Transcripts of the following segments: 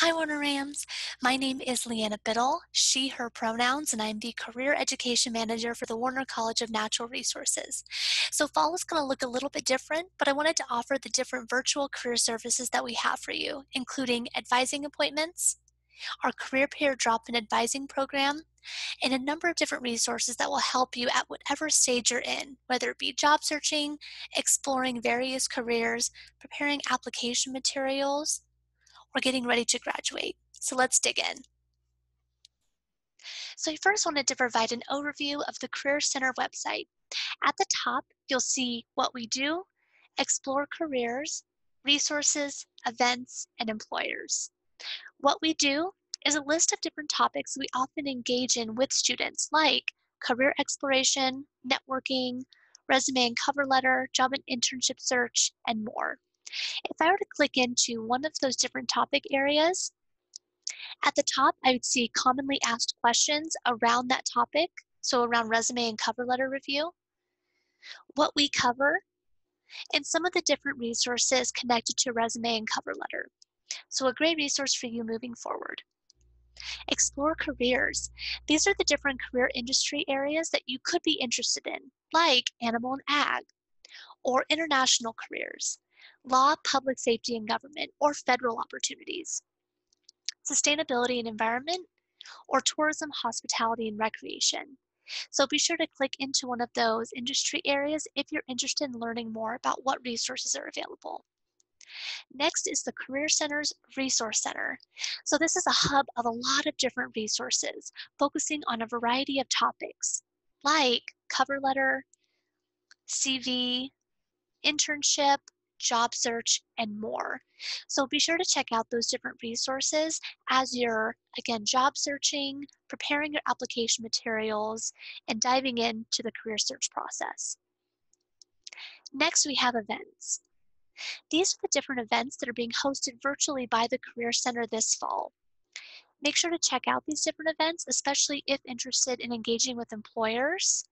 Hi, Warner Rams. My name is Leanna Biddle, she, her pronouns, and I'm the Career Education Manager for the Warner College of Natural Resources. So, fall is going to look a little bit different, but I wanted to offer the different virtual career services that we have for you, including advising appointments, our career peer drop in advising program, and a number of different resources that will help you at whatever stage you're in, whether it be job searching, exploring various careers, preparing application materials, or getting ready to graduate. So let's dig in. So I first wanted to provide an overview of the Career Center website. At the top, you'll see what we do, explore careers, resources, events, and employers. What we do is a list of different topics we often engage in with students like career exploration, networking, resume and cover letter, job and internship search, and more. If I were to click into one of those different topic areas, at the top, I would see commonly asked questions around that topic, so around resume and cover letter review, what we cover, and some of the different resources connected to resume and cover letter. So a great resource for you moving forward. Explore careers. These are the different career industry areas that you could be interested in, like animal and ag, or international careers, law, public safety and government, or federal opportunities, sustainability and environment, or tourism, hospitality, and recreation. So be sure to click into one of those industry areas if you're interested in learning more about what resources are available. Next is the Career Center's Resource Center. So this is a hub of a lot of different resources, focusing on a variety of topics like cover letter, CV, internship, job search, and more. So be sure to check out those different resources as you're, again, job searching, preparing your application materials, and diving into the career search process. Next, we have events. These are the different events that are being hosted virtually by the Career Center this fall. Make sure to check out these different events, especially if interested in engaging with employers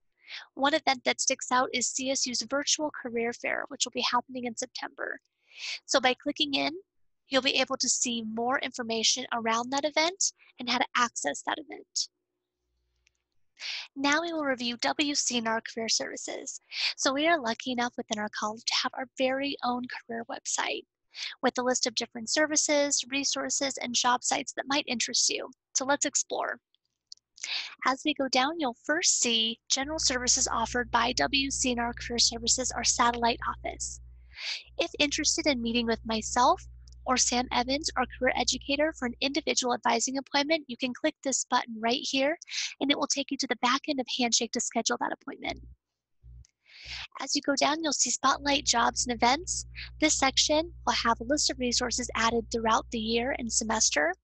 one event that sticks out is CSU's virtual career fair, which will be happening in September. So by clicking in, you'll be able to see more information around that event and how to access that event. Now we will review WCNR Career Services. So we are lucky enough within our college to have our very own career website with a list of different services, resources, and job sites that might interest you. So let's explore. As we go down, you'll first see general services offered by WCNR Career Services, our satellite office. If interested in meeting with myself or Sam Evans, our career educator, for an individual advising appointment, you can click this button right here and it will take you to the back end of Handshake to schedule that appointment. As you go down, you'll see Spotlight Jobs and Events. This section will have a list of resources added throughout the year and semester.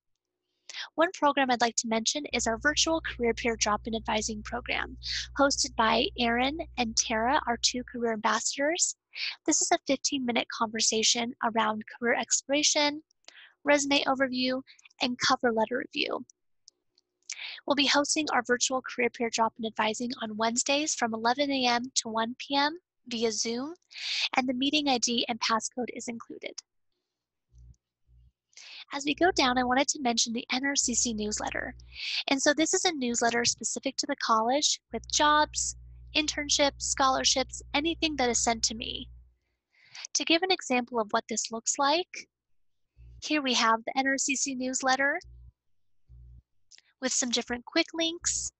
One program I'd like to mention is our virtual career peer drop-in advising program, hosted by Erin and Tara, our two career ambassadors. This is a 15-minute conversation around career exploration, resume overview, and cover letter review. We'll be hosting our virtual career peer drop-in advising on Wednesdays from 11 a.m. to 1 p.m. via Zoom, and the meeting ID and passcode is included. As we go down, I wanted to mention the NRCC newsletter. And so this is a newsletter specific to the college with jobs, internships, scholarships, anything that is sent to me. To give an example of what this looks like, here we have the NRCC newsletter with some different quick links,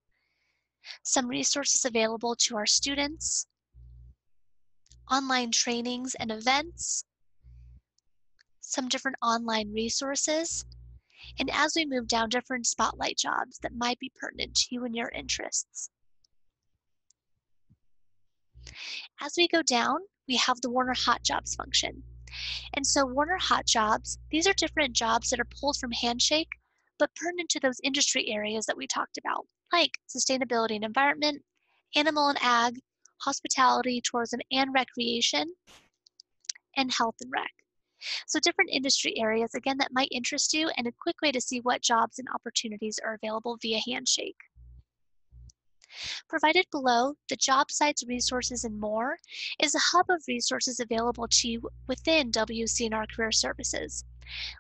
some resources available to our students, online trainings and events, some different online resources, and as we move down, different spotlight jobs that might be pertinent to you and your interests. As we go down, we have the Warner Hot Jobs function. And so Warner Hot Jobs, these are different jobs that are pulled from Handshake, but pertinent to those industry areas that we talked about, like sustainability and environment, animal and ag, hospitality, tourism and recreation, and health and rec. So different industry areas, again, that might interest you and a quick way to see what jobs and opportunities are available via Handshake. Provided below, the job sites, resources, and more is a hub of resources available to you within WCNR Career Services.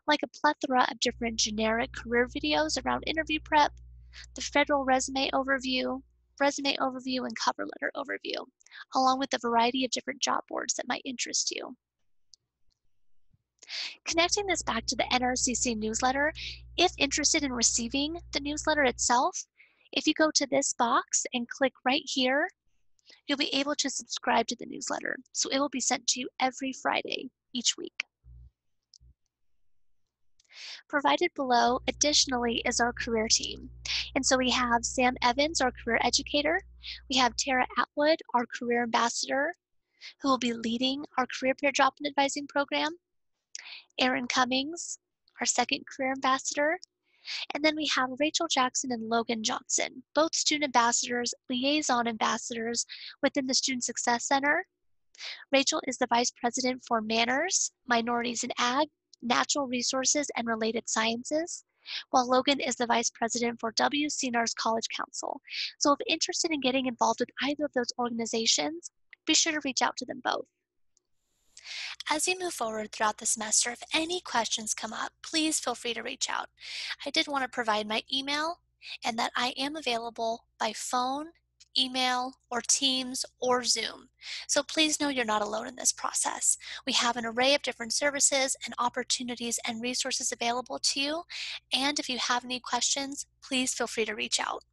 like a plethora of different generic career videos around interview prep, the federal resume overview, resume overview, and cover letter overview, along with a variety of different job boards that might interest you. Connecting this back to the NRCC newsletter, if interested in receiving the newsletter itself, if you go to this box and click right here, you'll be able to subscribe to the newsletter. So it will be sent to you every Friday each week. Provided below, additionally, is our career team. And so we have Sam Evans, our career educator. We have Tara Atwood, our career ambassador, who will be leading our career peer drop-in advising program. Aaron Cummings, our second career ambassador. And then we have Rachel Jackson and Logan Johnson, both student ambassadors, liaison ambassadors within the Student Success Center. Rachel is the Vice President for MANRRS, Minorities in Ag, Natural Resources, and Related Sciences, while Logan is the Vice President for WCNR's College Council. So if interested in getting involved with either of those organizations, be sure to reach out to them both. As you move forward throughout the semester, if any questions come up, please feel free to reach out. I did want to provide my email and that I am available by phone, email, or Teams, or Zoom. So please know you're not alone in this process. We have an array of different services and opportunities and resources available to you. And if you have any questions, please feel free to reach out.